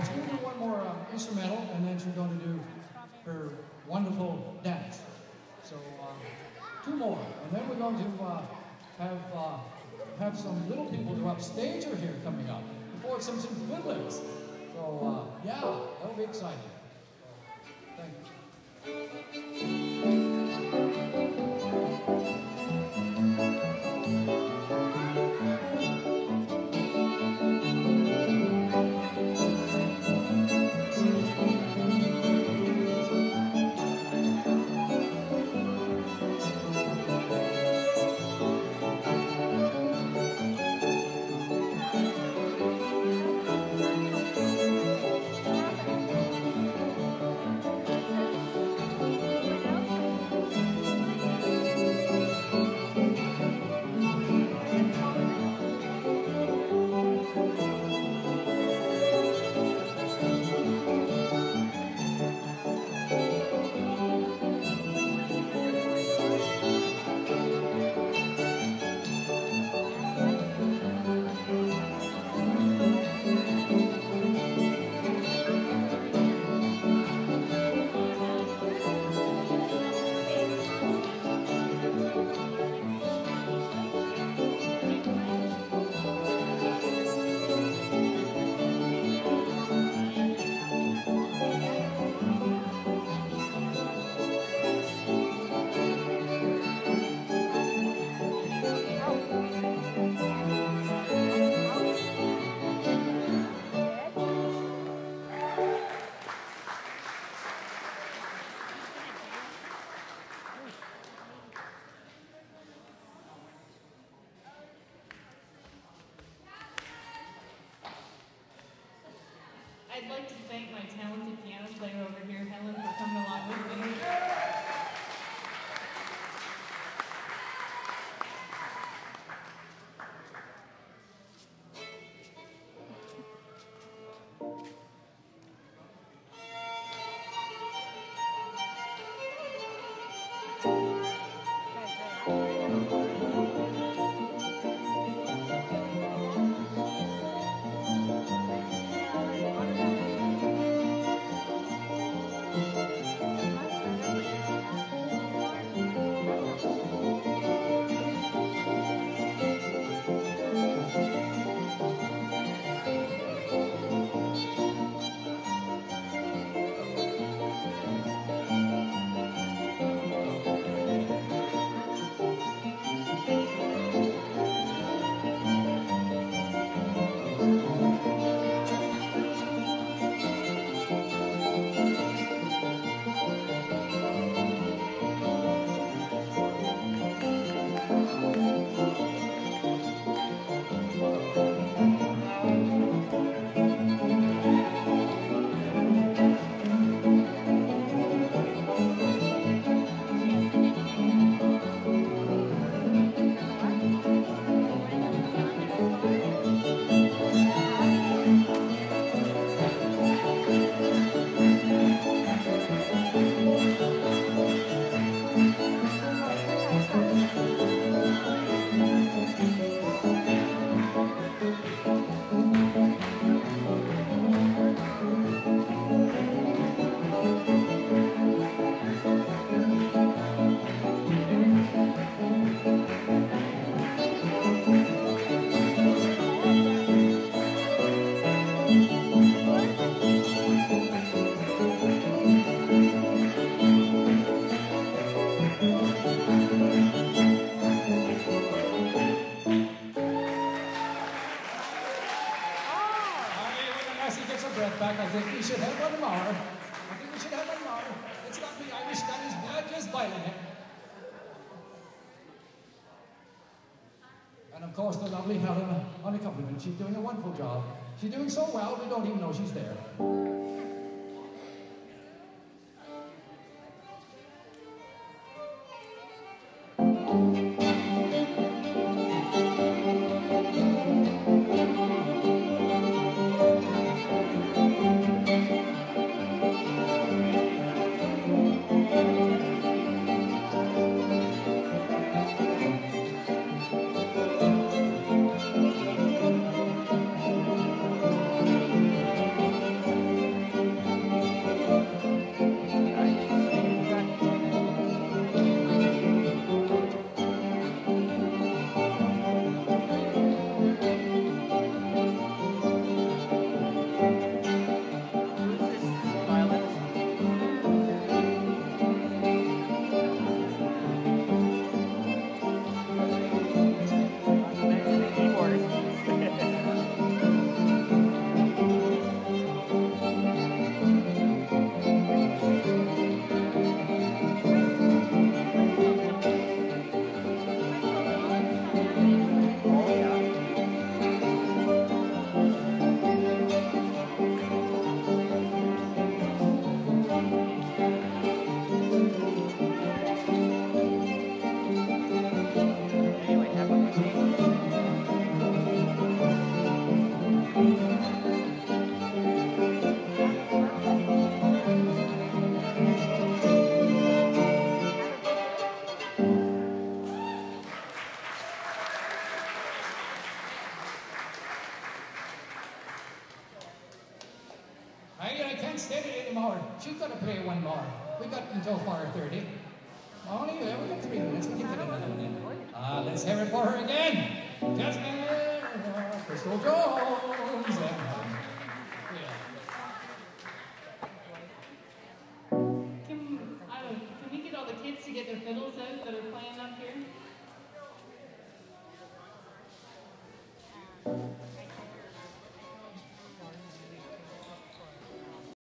she's going to do one more uh, instrumental, and then she's going to do her wonderful dance. So uh, two more, and then we're going to uh, have uh, have some little people who are are here coming up. The Fort Simpson Fiddlers. So yeah, that'll be exciting. I'd like to thank my talented piano player over here, Helen, for coming along of course, the lovely Helen on accompaniment. She's doing a wonderful job. She's doing so well, we don't even know she's there. until 4.30. Only we got three minutes. Uh, let's have it for her again. Jasmine Crystal Jones. Uh, can we get all the kids to get their fiddles out that are playing up here?